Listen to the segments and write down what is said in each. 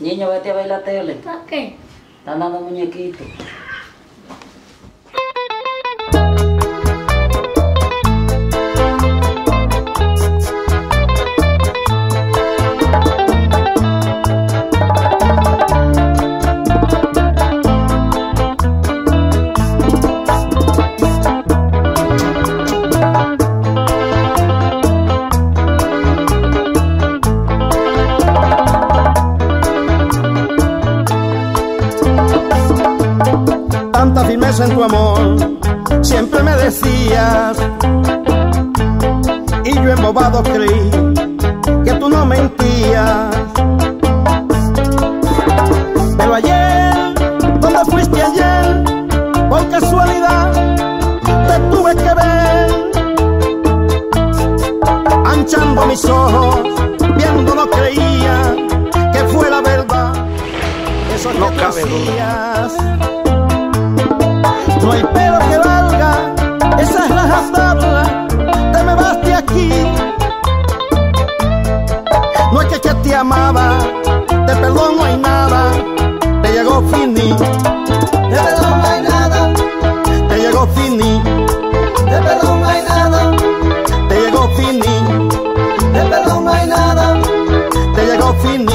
Niño, vete a ver la tele. ¿Para qué? Están dando muñequitos. Tanta firmeza en tu amor, siempre me decías, y yo embobado creí que tú no mentías. Pero ayer, ¿dónde fuiste ayer? Por casualidad, te tuve que ver, anchando mis ojos, viendo no creía que fuera verdad. Eso No que cabe duda. No hay pelo que valga, esa es la tabla, te me vas de aquí. No es que, que te amaba, de perdón no hay nada, te llegó fini. De perdón no hay nada, te llegó fini. De perdón no hay nada, te llegó fini. De perdón no hay nada, te llegó fini.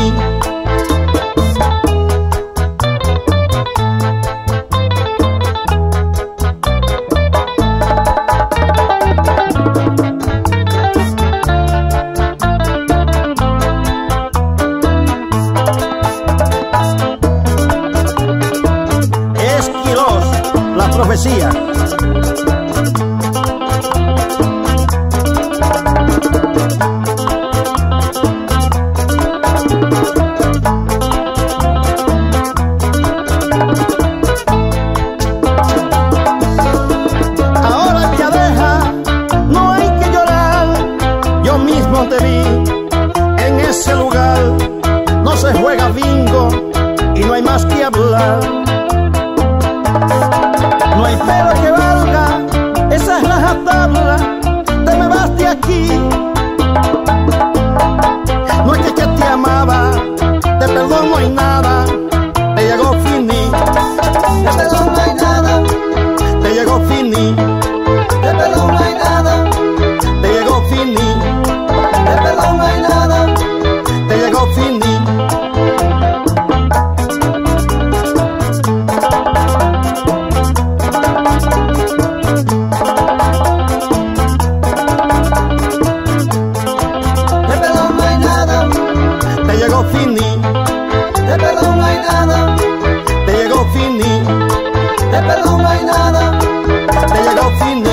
No se juega bingo y no hay más que hablar. Hay pelo que valga, gana, te llegó fin, te perdona y nada, te llegó fin.